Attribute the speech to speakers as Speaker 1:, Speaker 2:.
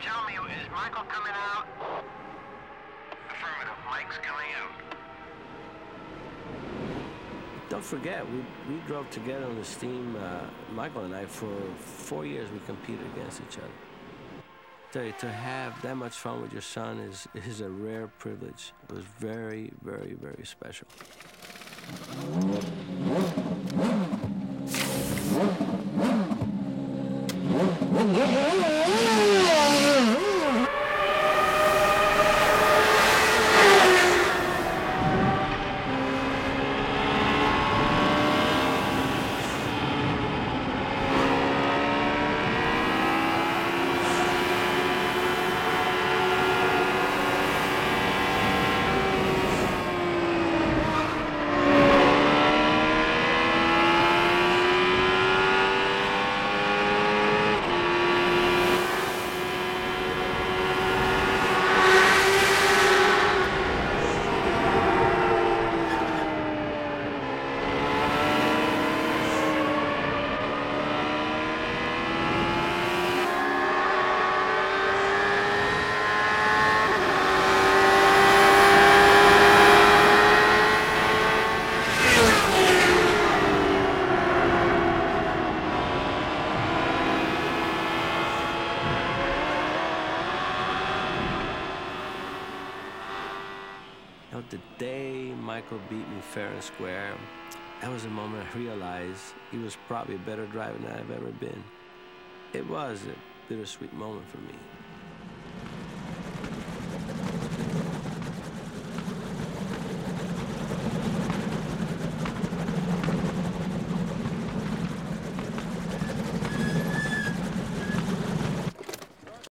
Speaker 1: Tell me, is Michael coming out? Affirmative. Mike's coming out.
Speaker 2: Don't forget, we, we drove together on this team, uh, Michael and I, for four years we competed against each other. You, to have that much fun with your son is, is a rare privilege. It was very, very, very special. Know, the day Michael beat me fair and square, that was the moment I realized he was probably a better driver than I've ever been. It was a bittersweet moment for me.